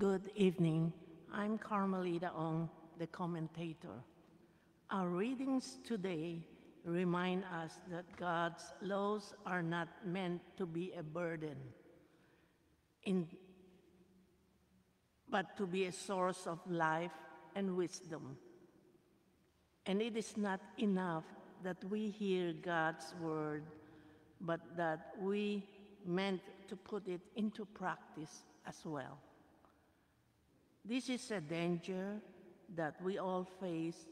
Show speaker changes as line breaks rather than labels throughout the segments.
Good evening. I'm Carmelita Ong, the commentator. Our readings today remind us that God's laws are not meant to be a burden, in, but to be a source of life and wisdom. And it is not enough that we hear God's word, but that we meant to put it into practice as well. This is a danger that we all face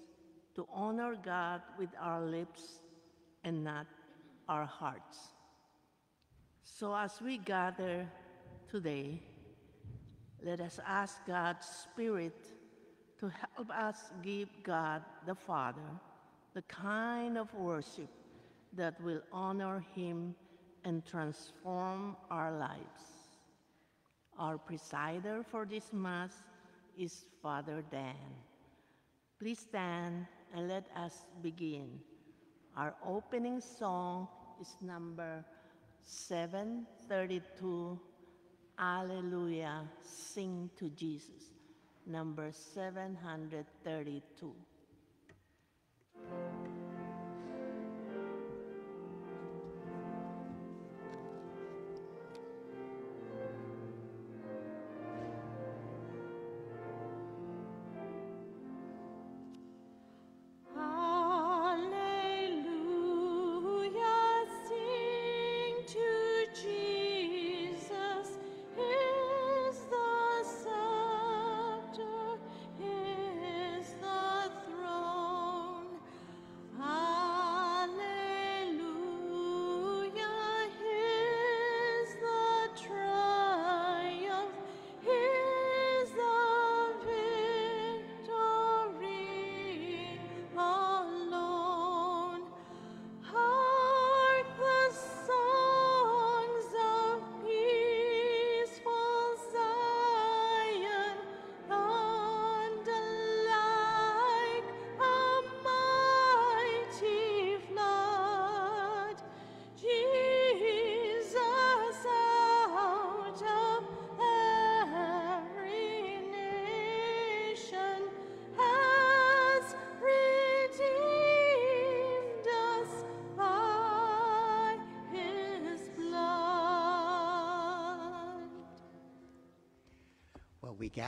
to honor God with our lips and not our hearts. So as we gather today, let us ask God's Spirit to help us give God the Father the kind of worship that will honor Him and transform our lives. Our presider for this Mass is Father Dan. Please stand and let us begin. Our opening song is number 732, Alleluia, Sing to Jesus, number 732.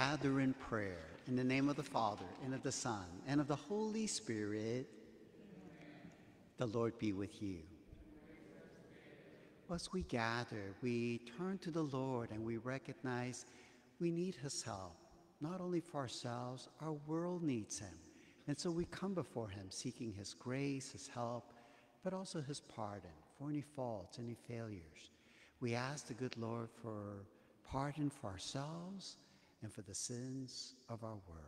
Gather in prayer in the name of the Father, and of the Son, and of the Holy Spirit. The Lord be with you. As we gather, we turn to the Lord and we recognize we need His help, not only for ourselves, our world needs Him. And so we come before Him seeking His grace, His help, but also His pardon for any faults, any failures. We ask the good Lord for pardon for ourselves and for the sins of our world.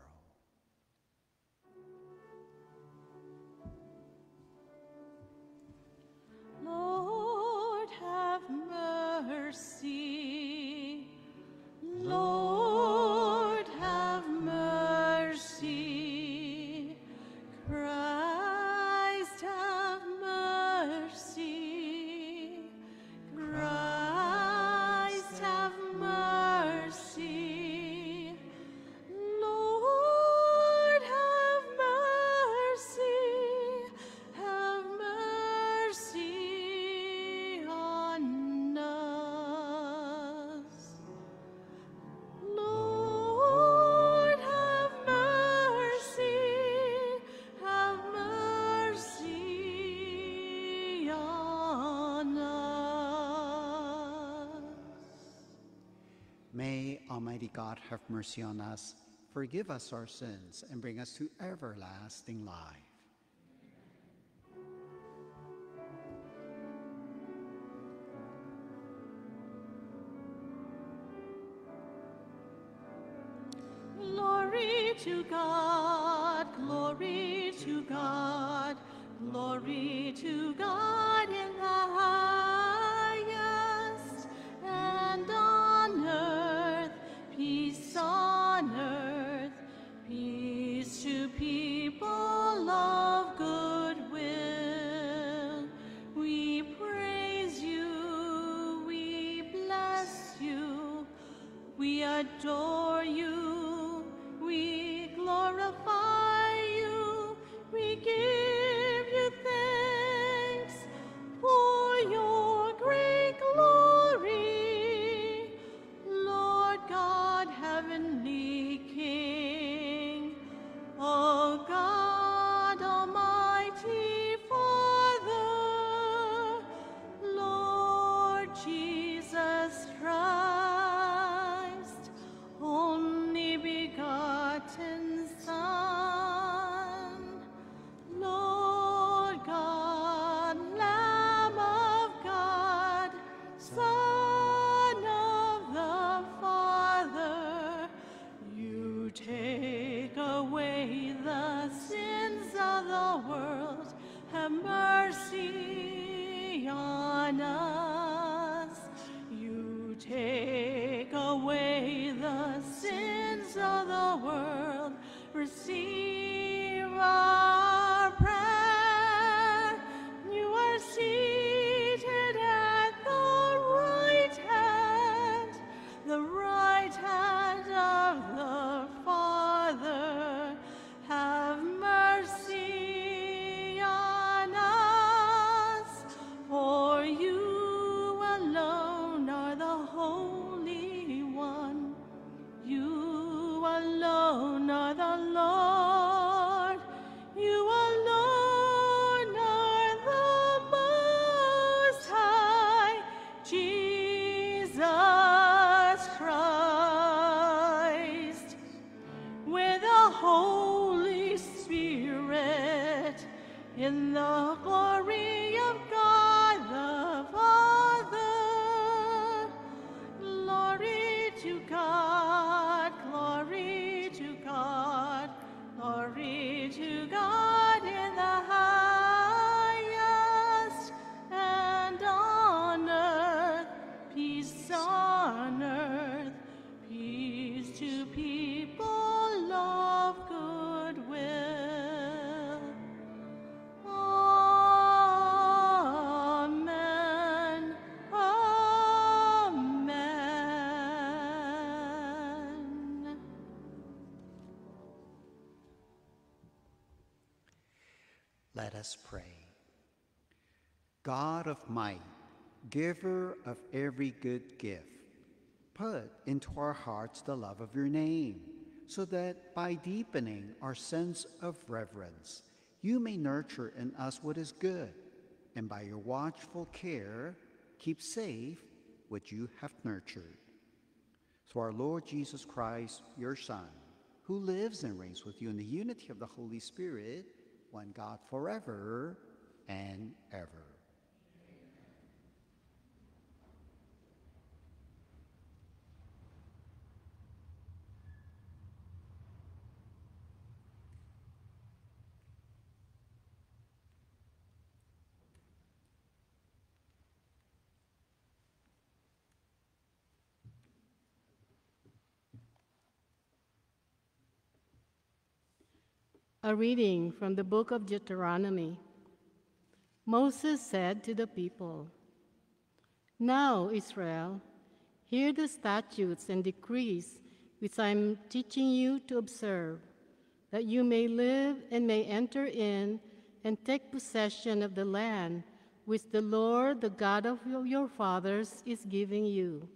God have mercy on us, forgive us our sins, and bring us to everlasting life.
Glory to God, us
pray. God of might, giver of every good gift, put into our hearts the love of your name, so that by deepening our sense of reverence, you may nurture in us what is good, and by your watchful care, keep safe what you have nurtured. Through our Lord Jesus Christ, your Son, who lives and reigns with you in the unity of the Holy Spirit, one God forever and ever.
A reading from the book of Deuteronomy. Moses said to the people, Now, Israel, hear the statutes and decrees which I am teaching you to observe, that you may live and may enter in and take possession of the land which the Lord, the God of your fathers, is giving you.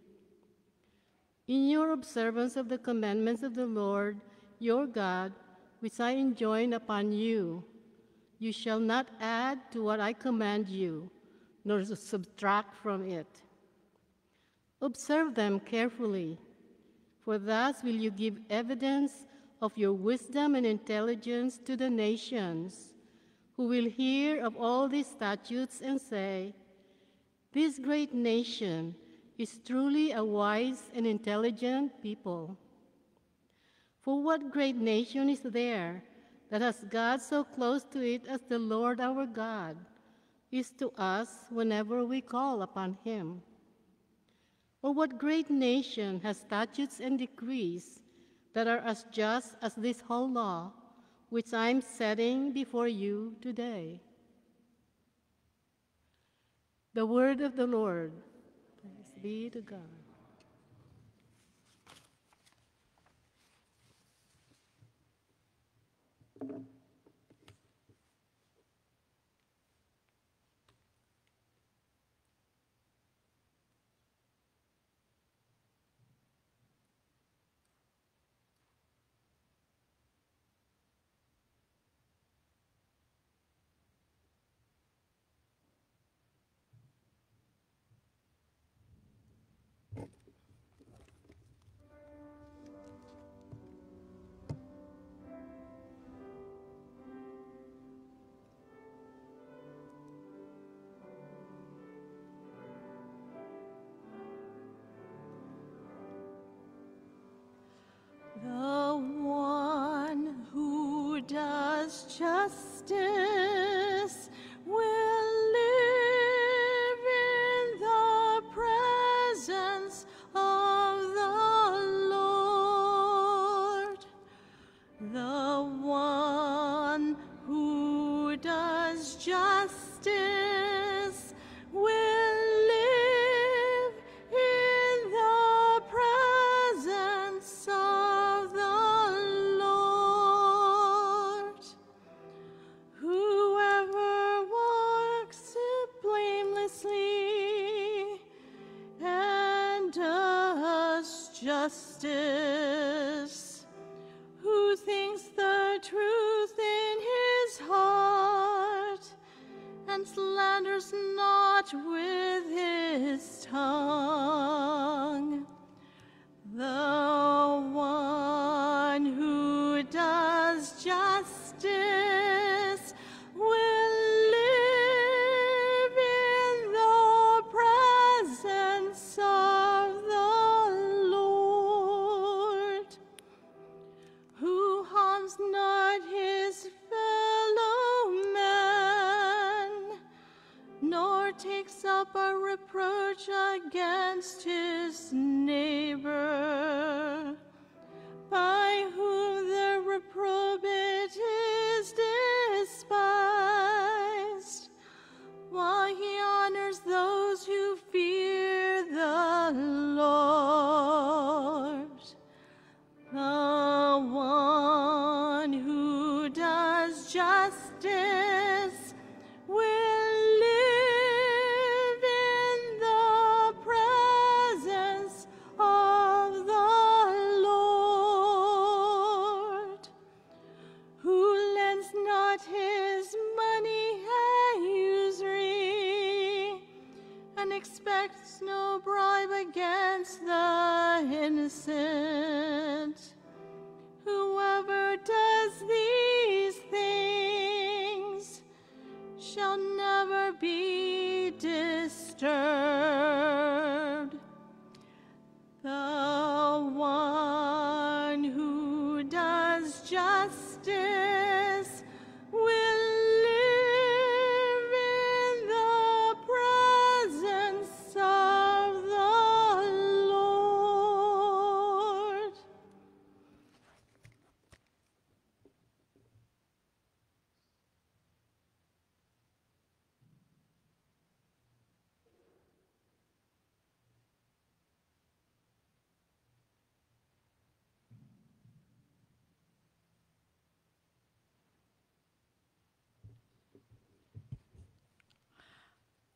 In your observance of the commandments of the Lord your God, which I enjoin upon you, you shall not add to what I command you, nor subtract from it. Observe them carefully, for thus will you give evidence of your wisdom and intelligence to the nations, who will hear of all these statutes and say, This great nation is truly a wise and intelligent people. For what great nation is there that has God so close to it as the Lord our God is to us whenever we call upon him? Or what great nation has statutes and decrees that are as just as this whole law, which I am setting before you today? The word of the Lord. Praise be to God.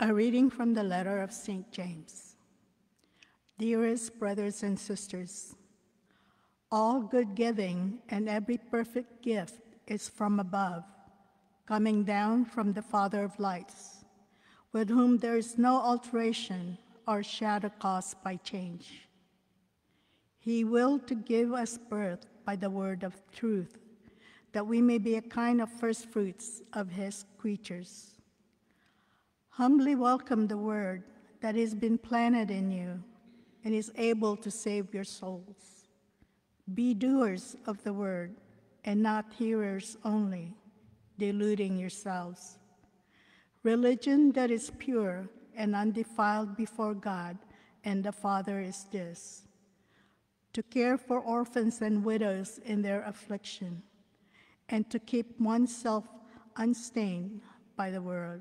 A
reading from the letter of St. James. Dearest brothers and sisters, all good giving and every perfect gift is from above, coming down from the Father of lights, with whom there is no alteration or shadow caused by change. He willed to give us birth by the word of truth, that we may be a kind of first fruits of his creatures. Humbly welcome the word that has been planted in you and is able to save your souls. Be doers of the word and not hearers only, deluding yourselves. Religion that is pure and undefiled before God and the Father is this to care for orphans and widows in their affliction, and to keep oneself unstained by the world.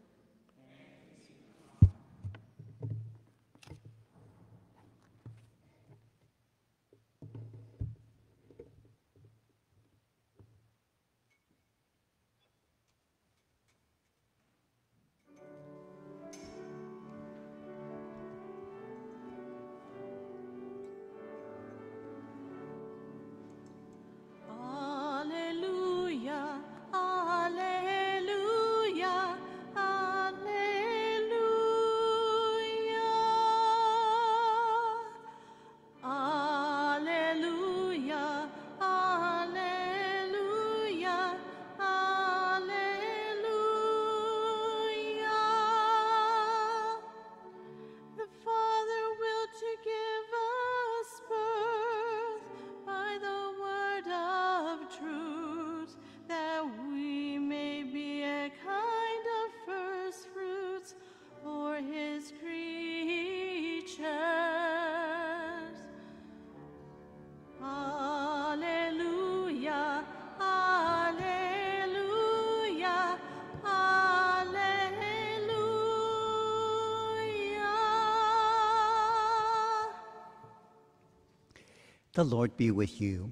The Lord be with you.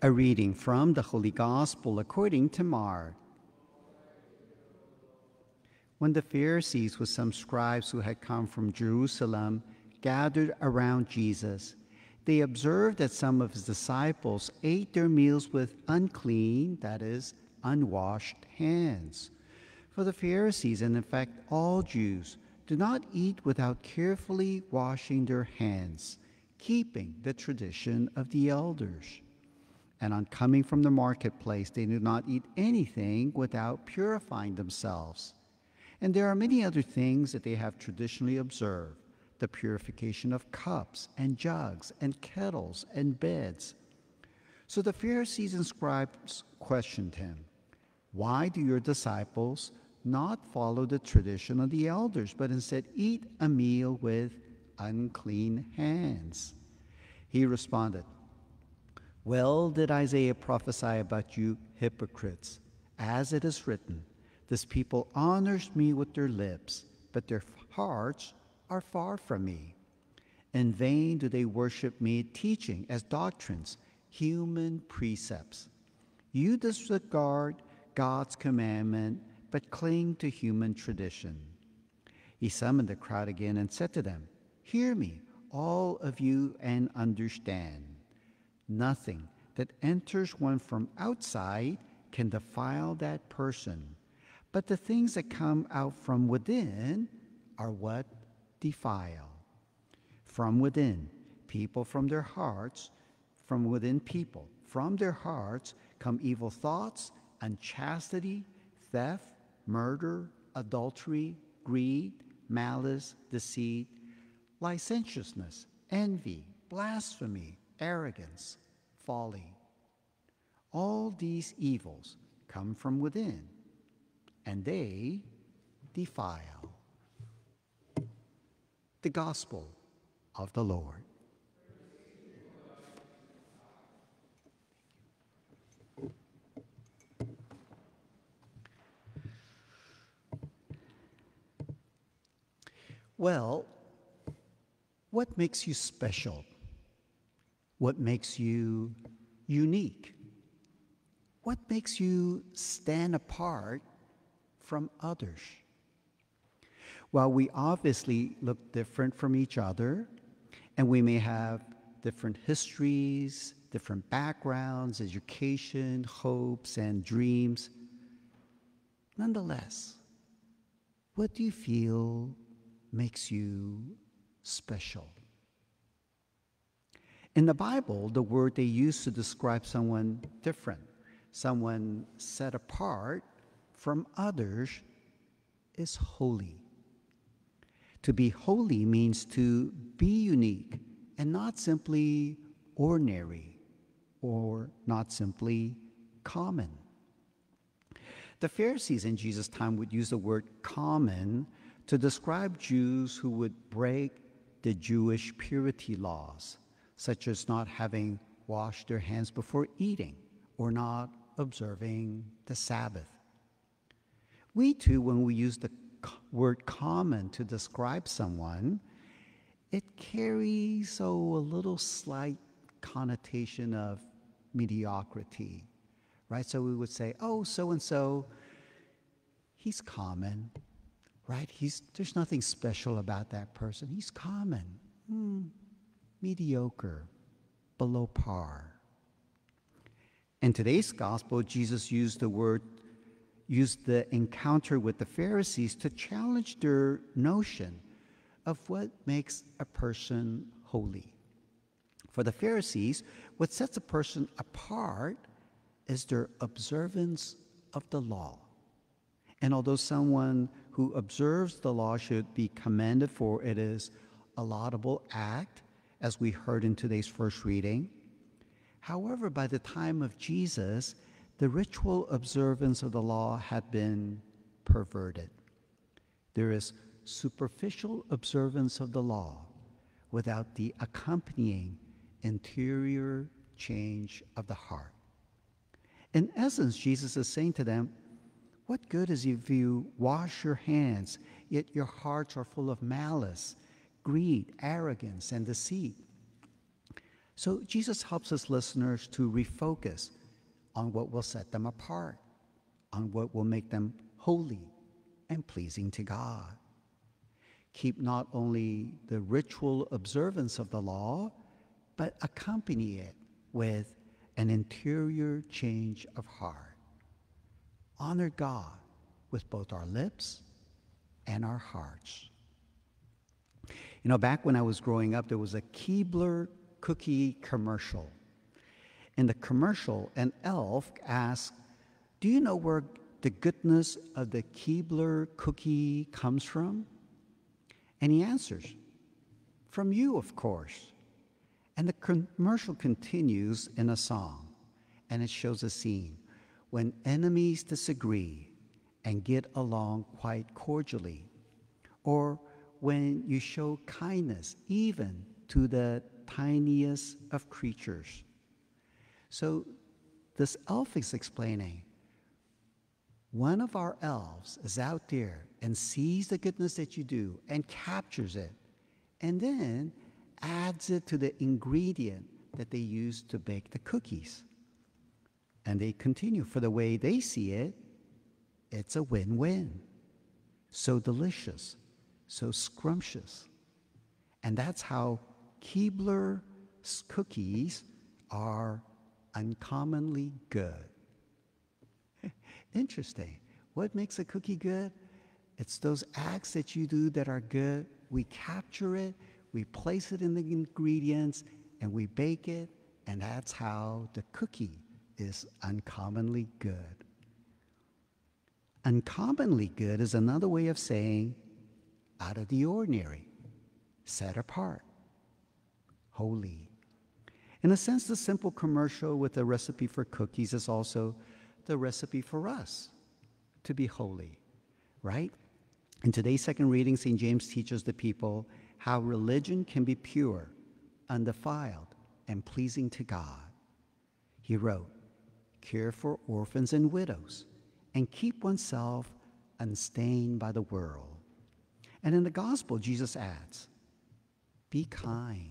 A reading from the Holy Gospel according to Mark. When the Pharisees, with some scribes who had come from Jerusalem, gathered around Jesus, they observed that some of his disciples ate their meals with unclean, that is, unwashed hands. For the Pharisees, and in fact all Jews, do not eat without carefully washing their hands, keeping the tradition of the elders. And on coming from the marketplace, they do not eat anything without purifying themselves. And there are many other things that they have traditionally observed the purification of cups and jugs and kettles and beds. So the Pharisees and scribes questioned him Why do your disciples not follow the tradition of the elders, but instead eat a meal with unclean hands? He responded, Well did Isaiah prophesy about you hypocrites, as it is written. This people honors me with their lips, but their hearts are far from me. In vain do they worship me, teaching as doctrines human precepts. You disregard God's commandment, but cling to human tradition. He summoned the crowd again and said to them, Hear me, all of you, and understand. Nothing that enters one from outside can defile that person but the things that come out from within are what defile. From within, people from their hearts, from within people, from their hearts come evil thoughts, unchastity, theft, murder, adultery, greed, malice, deceit, licentiousness, envy, blasphemy, arrogance, folly. All these evils come from within and they defile. The Gospel of the Lord. Well, what makes you special? What makes you unique? What makes you stand apart from others. While we obviously look different from each other, and we may have different histories, different backgrounds, education, hopes, and dreams, nonetheless, what do you feel makes you special? In the Bible, the word they use to describe someone different, someone set apart, from others is holy. To be holy means to be unique and not simply ordinary or not simply common. The Pharisees in Jesus' time would use the word common to describe Jews who would break the Jewish purity laws, such as not having washed their hands before eating or not observing the Sabbath. We too, when we use the word common to describe someone, it carries so a little slight connotation of mediocrity, right? So we would say, oh, so and so, he's common, right? He's, there's nothing special about that person. He's common, hmm, mediocre, below par. In today's gospel, Jesus used the word used the encounter with the Pharisees to challenge their notion of what makes a person holy. For the Pharisees, what sets a person apart is their observance of the law. And although someone who observes the law should be commended for it is a laudable act, as we heard in today's first reading, however, by the time of Jesus, the ritual observance of the law had been perverted. There is superficial observance of the law without the accompanying interior change of the heart. In essence, Jesus is saying to them, What good is it if you wash your hands, yet your hearts are full of malice, greed, arrogance, and deceit? So Jesus helps his listeners to refocus on what will set them apart, on what will make them holy and pleasing to God. Keep not only the ritual observance of the law, but accompany it with an interior change of heart. Honor God with both our lips and our hearts. You know, back when I was growing up, there was a Keebler cookie commercial. In the commercial, an elf asked, Do you know where the goodness of the Keebler cookie comes from? And he answers, From you, of course. And the commercial continues in a song, and it shows a scene when enemies disagree and get along quite cordially, or when you show kindness even to the tiniest of creatures. So, this elf is explaining one of our elves is out there and sees the goodness that you do and captures it, and then adds it to the ingredient that they use to bake the cookies. And they continue for the way they see it, it's a win win. So delicious, so scrumptious. And that's how Keebler's cookies are uncommonly good. Interesting. What makes a cookie good? It's those acts that you do that are good. We capture it, we place it in the ingredients, and we bake it, and that's how the cookie is uncommonly good. Uncommonly good is another way of saying out of the ordinary, set apart, holy. In a sense, the simple commercial with the recipe for cookies is also the recipe for us to be holy, right? In today's second reading, St. James teaches the people how religion can be pure, undefiled, and pleasing to God. He wrote, Care for orphans and widows, and keep oneself unstained by the world. And in the gospel, Jesus adds, Be kind,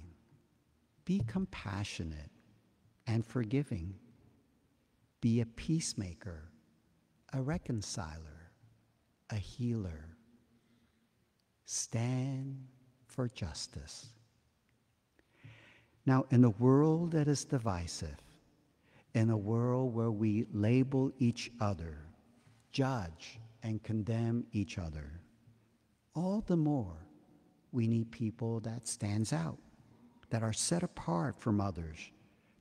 be compassionate, and forgiving. Be a peacemaker, a reconciler, a healer. Stand for justice. Now, in a world that is divisive, in a world where we label each other, judge, and condemn each other, all the more we need people that stands out, that are set apart from others,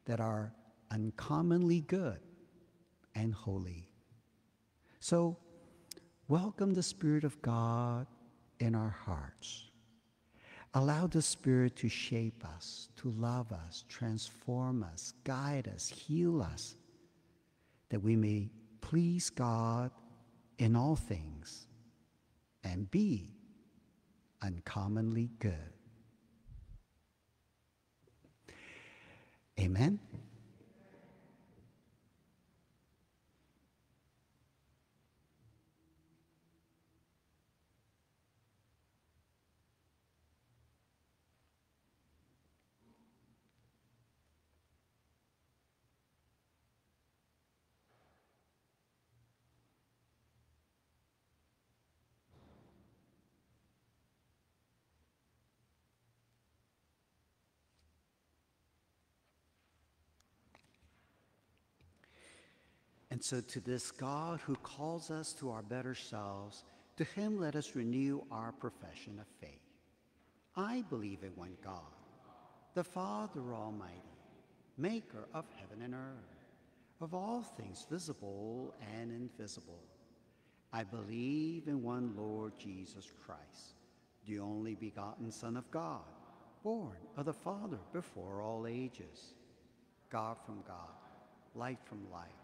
that are uncommonly good and holy. So, welcome the Spirit of God in our hearts. Allow the Spirit to shape us, to love us, transform us, guide us, heal us, that we may please God in all things and be uncommonly good. Amen. And so, to this God who calls us to our better selves, to him let us renew our profession of faith. I believe in one God, the Father Almighty, maker of heaven and earth, of all things visible and invisible. I believe in one Lord Jesus Christ, the only begotten Son of God, born of the Father before all ages, God from God, light from light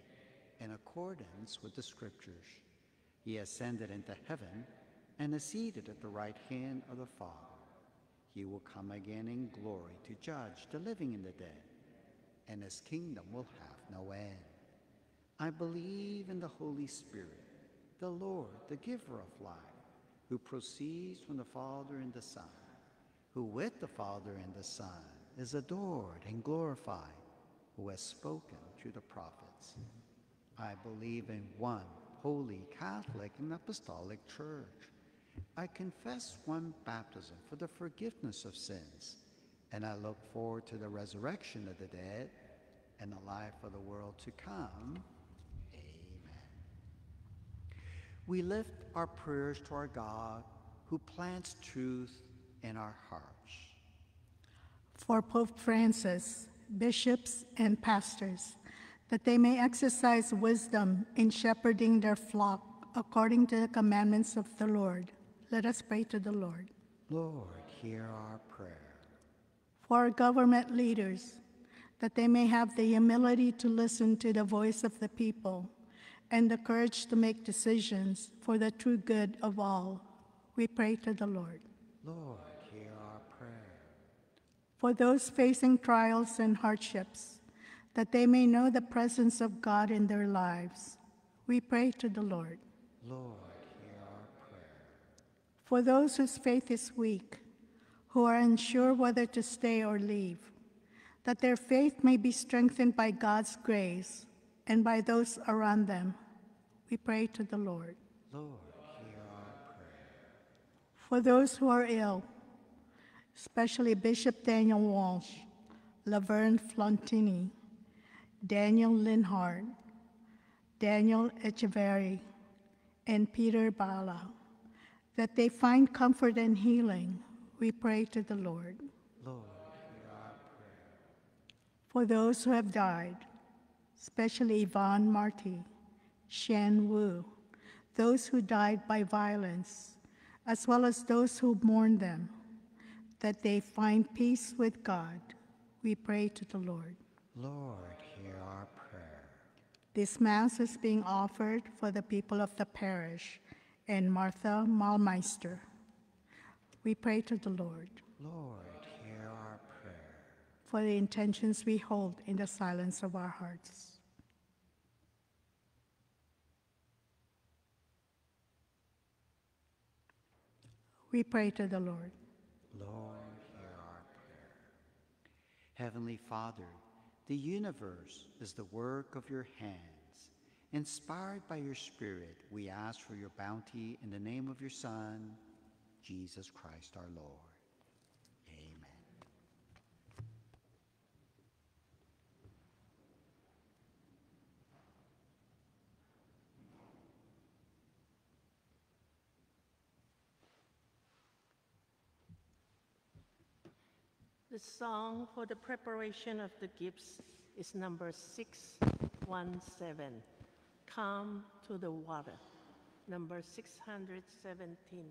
in accordance with the Scriptures. He ascended into heaven and is seated at the right hand of the Father. He will come again in glory to judge the living and the dead, and his kingdom will have no end. I believe in the Holy Spirit, the Lord, the giver of life, who proceeds from the Father and the Son, who with the Father and the Son is adored and glorified, who has spoken through the prophets. I believe in one holy, Catholic, and Apostolic Church. I confess one baptism for the forgiveness of sins, and I look forward to the resurrection of the dead and the life of the world to come. Amen. We lift our prayers to our God who plants truth in our hearts.
For Pope Francis, bishops, and pastors, that they may exercise wisdom in shepherding their flock according to the commandments of the Lord. Let us pray to the Lord.
Lord, hear our prayer.
For our government leaders, that they may have the humility to listen to the voice of the people and the courage to make decisions for the true good of all. We pray to the Lord.
Lord, hear our prayer.
For those facing trials and hardships, that they may know the presence of God in their lives, we pray to the Lord.
Lord, hear our prayer.
For those whose faith is weak, who are unsure whether to stay or leave, that their faith may be strengthened by God's grace and by those around them, we pray to the Lord.
Lord, hear our prayer.
For those who are ill, especially Bishop Daniel Walsh, Laverne Flontini, Daniel Linhart, Daniel Echeverry, and Peter Bala, that they find comfort and healing, we pray to the Lord.
Lord, hear our prayer.
For those who have died, especially Yvonne Marty, Shan Wu, those who died by violence, as well as those who mourn them, that they find peace with God, we pray to the Lord.
Lord, hear our prayer.
This Mass is being offered for the people of the parish and Martha Malmeister. We pray to the Lord
Lord, hear our prayer.
for the intentions we hold in the silence of our hearts. We pray to the Lord.
Lord, hear our prayer. Heavenly Father, the universe is the work of your hands. Inspired by your Spirit, we ask for your bounty in the name of your Son, Jesus Christ our Lord.
Song for the preparation of the gifts is number 617, Come to the Water, number 617.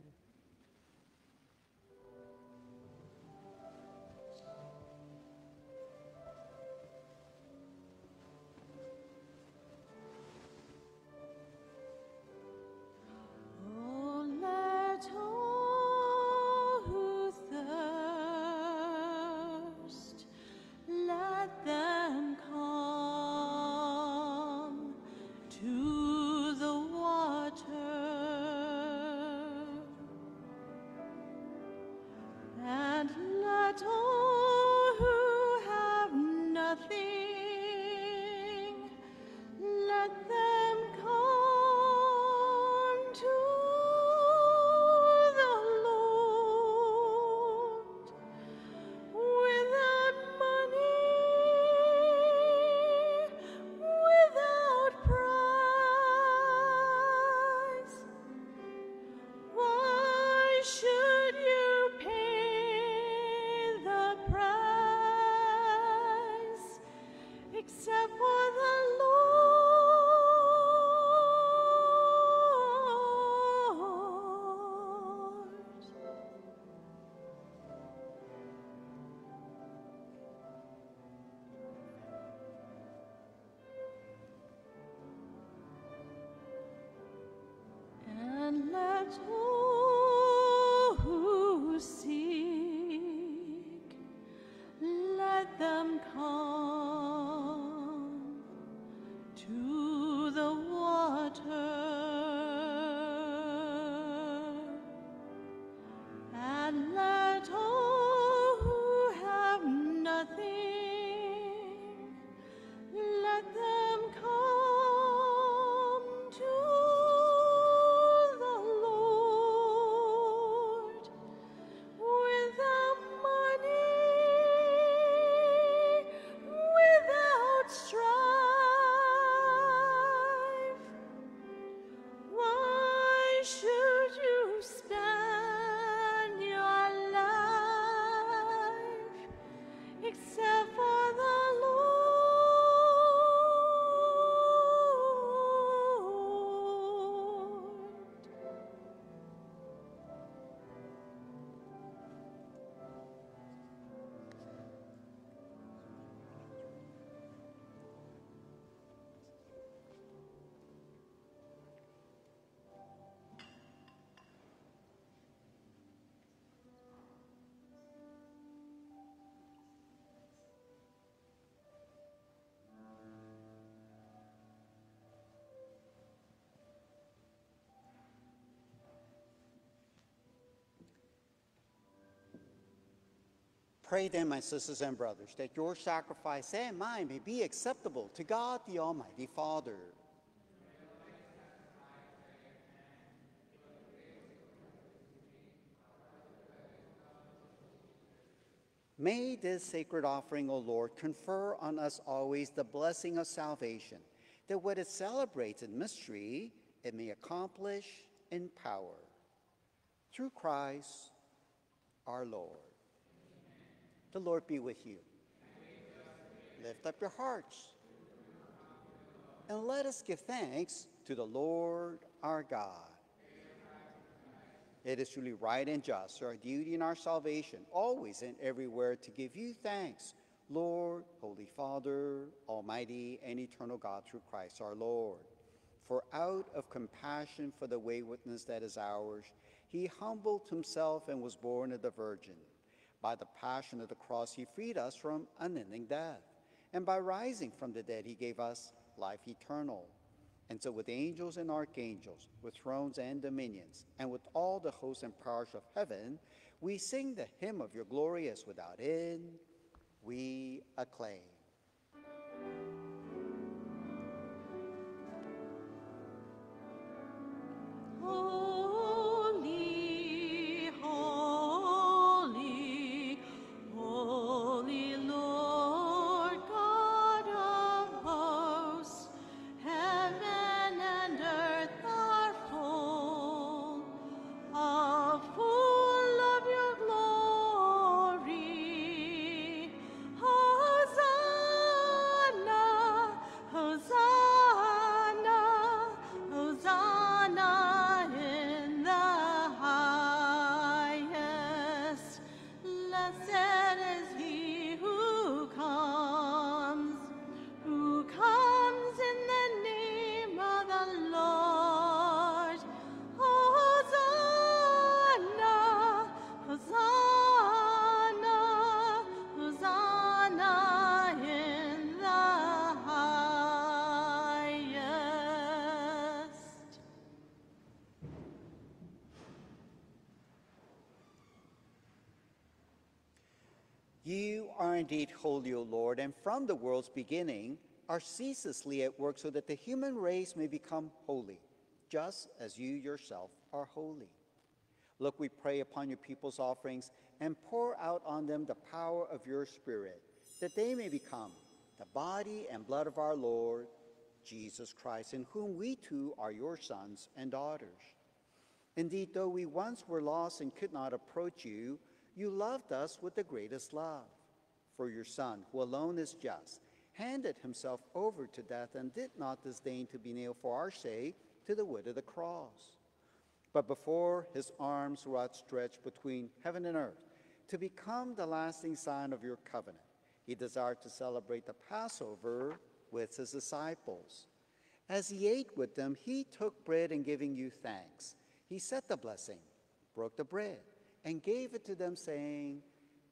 Pray then, my sisters and brothers, that your sacrifice and mine may be acceptable to God the Almighty Father. May this sacred offering, O Lord, confer on us always the blessing of salvation, that what it celebrates in mystery, it may accomplish in power. Through Christ our Lord. The Lord be with you. Lift up your hearts. And let us give thanks to the Lord our God. It is truly right and just, our duty and our salvation, always and everywhere, to give you thanks, Lord, Holy Father, Almighty and eternal God, through Christ our Lord. For out of compassion for the waywardness that is ours, he humbled himself and was born of the Virgin. By the passion of the cross, he freed us from unending death. And by rising from the dead, he gave us life eternal. And so, with angels and archangels, with thrones and dominions, and with all the hosts and powers of heaven, we sing the hymn of your glory as without end we acclaim.
Holy,
indeed holy, O Lord, and from the world's beginning are ceaselessly at work so that the human race may become holy, just as you yourself are holy. Look, we pray upon your people's offerings and pour out on them the power of your Spirit, that they may become the body and blood of our Lord Jesus Christ, in whom we too are your sons and daughters. Indeed, though we once were lost and could not approach you, you loved us with the greatest love. For your Son, who alone is just, handed himself over to death and did not disdain to be nailed for our sake to the wood of the cross. But before his arms were outstretched between heaven and earth to become the lasting sign of your covenant, he desired to celebrate the Passover with his disciples. As he ate with them, he took bread and giving you thanks. He said the blessing, broke the bread, and gave it to them, saying,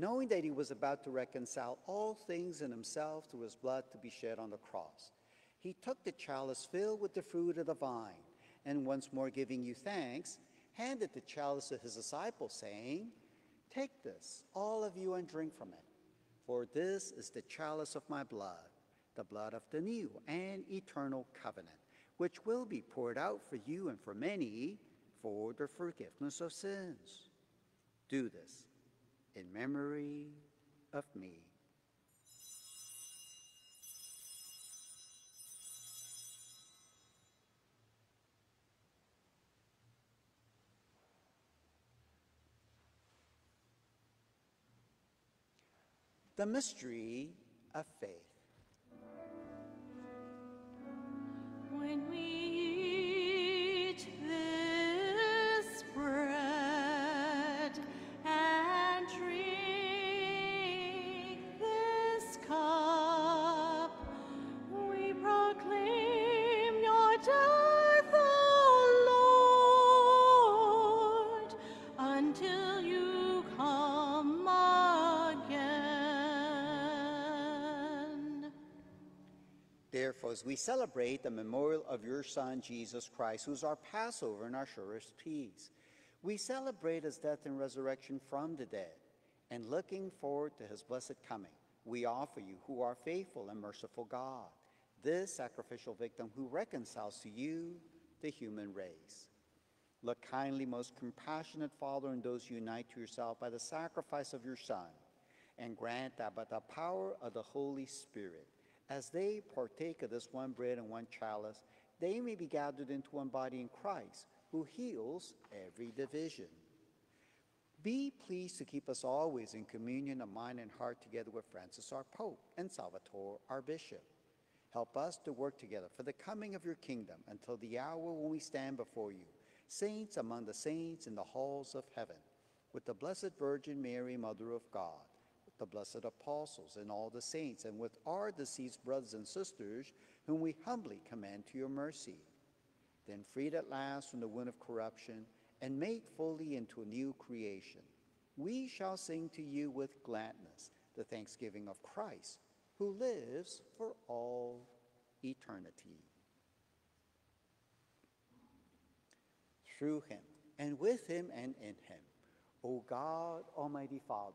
knowing that he was about to reconcile all things in himself through his blood to be shed on the cross, he took the chalice filled with the fruit of the vine, and once more giving you thanks, handed the chalice to his disciples, saying, Take this, all of you, and drink from it, for this is the chalice of my blood, the blood of the new and eternal covenant, which will be poured out for you and for many for the forgiveness of sins. Do this in memory of me. The mystery of faith.
When we
As we celebrate the memorial of your Son, Jesus Christ, who's our Passover and our surest peace, we celebrate his death and resurrection from the dead, and looking forward to his blessed coming, we offer you, who are faithful and merciful God, this sacrificial victim who reconciles to you the human race. Look kindly, most compassionate Father, on those you unite to yourself by the sacrifice of your Son, and grant that by the power of the Holy Spirit, as they partake of this one bread and one chalice, they may be gathered into one body in Christ, who heals every division. Be pleased to keep us always in communion of mind and heart together with Francis, our Pope, and Salvatore, our Bishop. Help us to work together for the coming of your kingdom until the hour when we stand before you, saints among the saints in the halls of heaven, with the Blessed Virgin Mary, Mother of God, the blessed apostles and all the saints, and with our deceased brothers and sisters, whom we humbly commend to your mercy. Then, freed at last from the wound of corruption, and made fully into a new creation, we shall sing to you with gladness the thanksgiving of Christ, who lives for all eternity. Through him, and with him, and in him, O God, Almighty Father,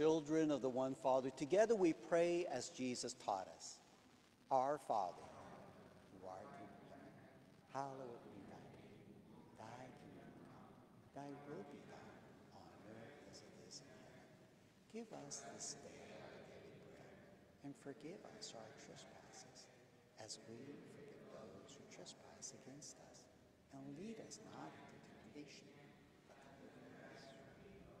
children of the one Father, together we pray as Jesus taught us. Our Father, who art in heaven, hallowed be thy name. Thy kingdom come, thy will be done, on earth as it is in heaven. Give us this day our daily bread, and forgive us our trespasses, as we forgive those who trespass against us. And lead us not into temptation, but deliver us from evil.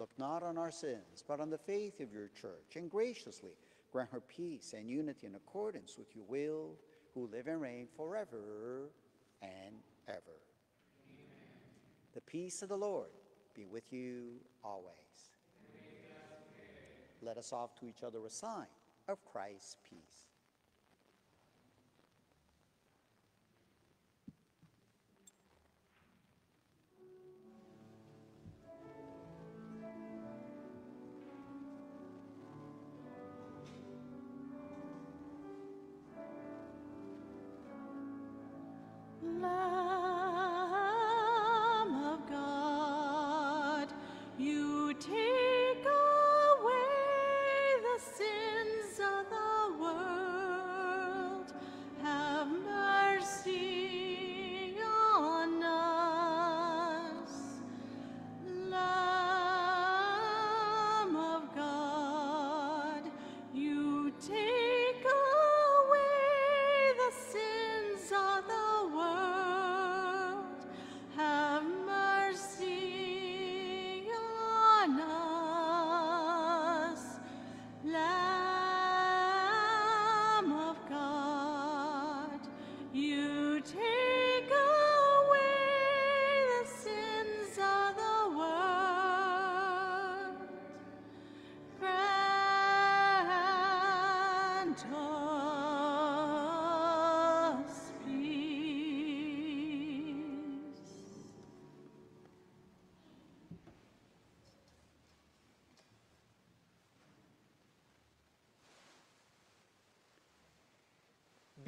Look not on our sins, but on the faith of your church, and graciously grant her peace and unity in accordance with your will, who live and reign forever and ever. The peace of the Lord be with you always. Let us offer to each other a sign of Christ's peace.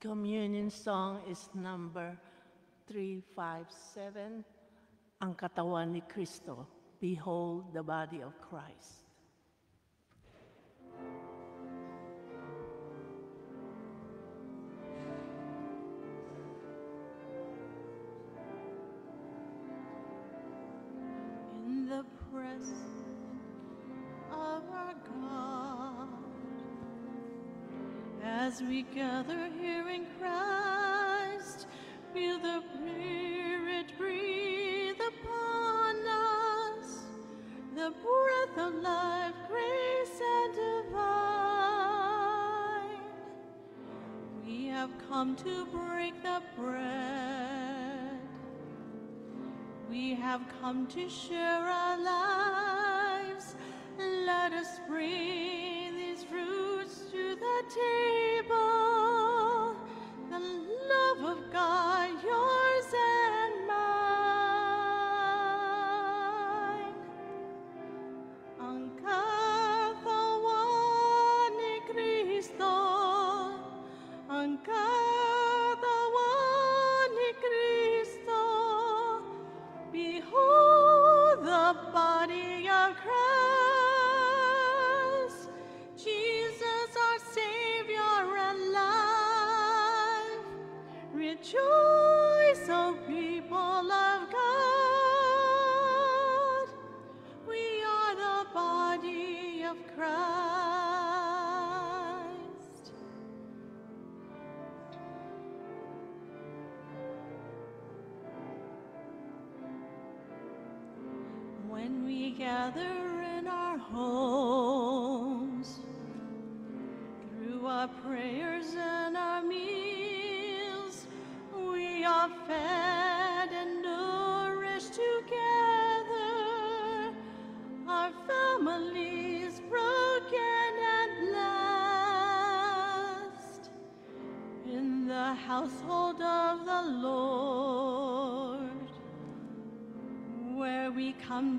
Communion song is number 357, Ang katawan ni Kristo, Behold the body of Christ.
We gather here in Christ, feel the Spirit breathe upon us, the breath of life, grace and divine. We have come to break the bread. We have come to share our lives. Let us bring these fruits to the table.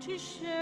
To share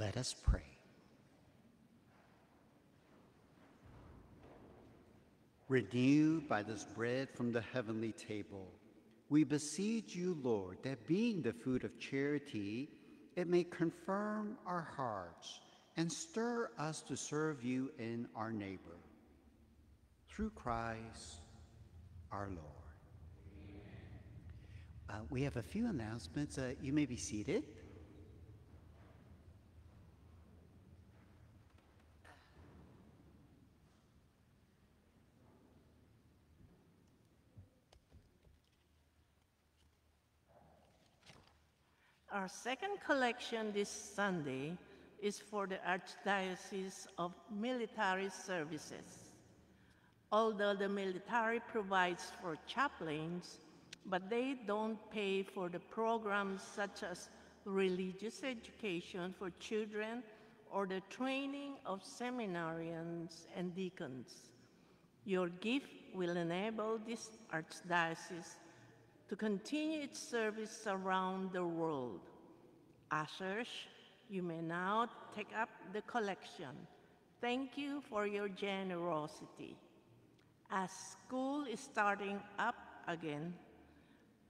Let us pray. Renewed by this bread from the heavenly table, we beseech you, Lord, that being the food of charity, it may confirm our hearts and stir us to serve you and our neighbor. Through Christ our Lord. Uh, we have a few announcements. Uh, you may be seated.
Our second collection this Sunday is for the Archdiocese of Military Services. Although the military provides for chaplains, but they don't pay for the programs such as religious education for children or the training of seminarians and deacons. Your gift will enable this archdiocese to continue its service around the world. Ushers, you may now take up the collection. Thank you for your generosity. As school is starting up again,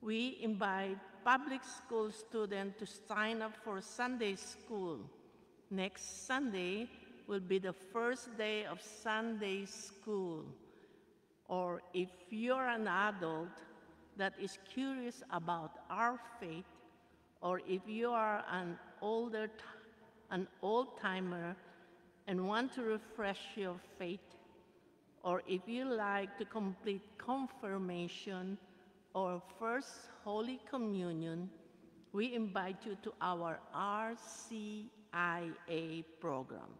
we invite public school students to sign up for Sunday school. Next Sunday will be the first day of Sunday school. Or if you're an adult that is curious about our faith, or if you are an older, an old timer and want to refresh your faith, or if you like to complete confirmation or first Holy Communion, we invite you to our RCIA program.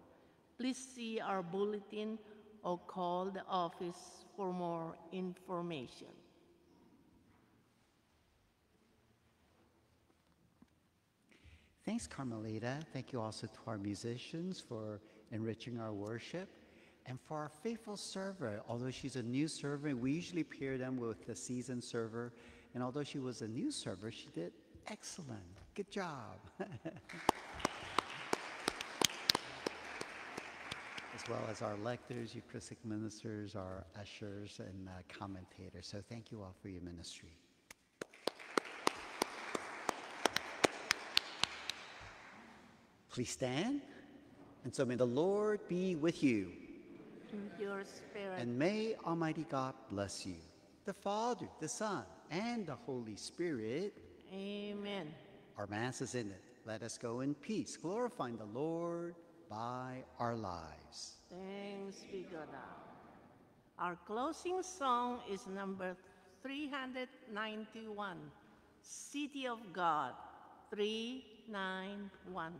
Please see our bulletin or call the office for more information.
Thanks, Carmelita. Thank you also to our musicians for enriching our worship. And for our faithful server, although she's a new server, we usually pair them with the seasoned server. And although she was a new server, she did excellent. Good job. as well as our lectors, Eucharistic ministers, our ushers, and uh, commentators. So thank you all for your ministry. Please stand. And so may the Lord be with you.
In your spirit,
And may Almighty God bless you, the Father, the Son, and the Holy Spirit.
amen.
Our Mass is ended. Let us go in peace, glorifying the Lord by our lives.
Thanks be to God. Our closing song is number 391, City of God, 391.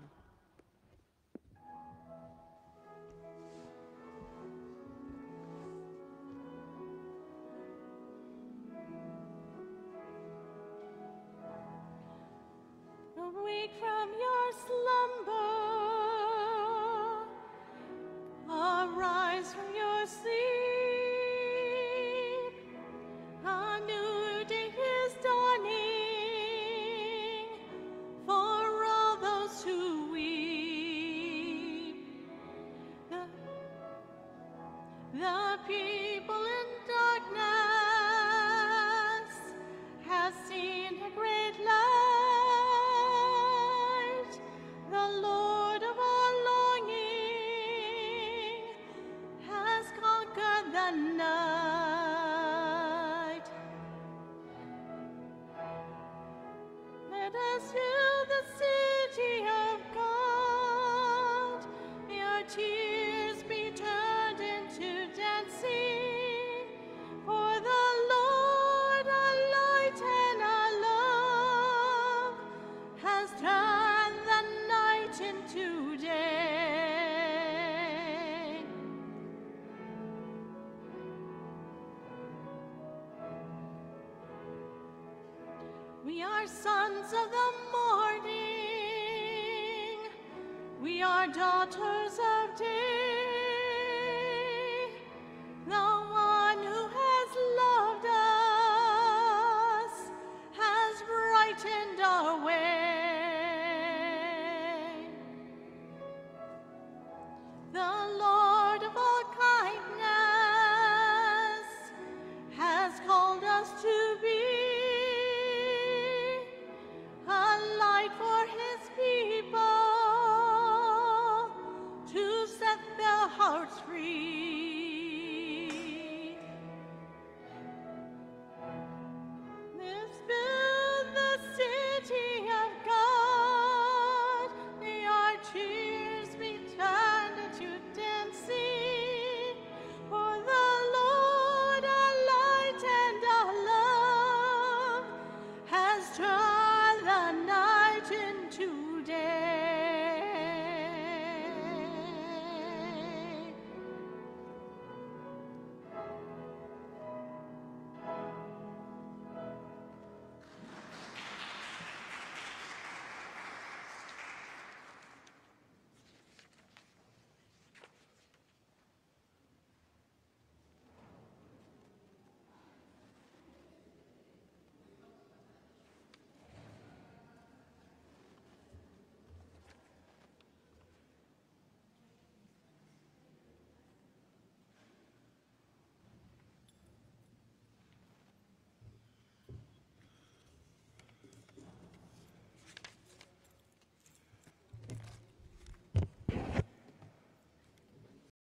Awake from your slumber, arise from your sleep. Are daughters of day.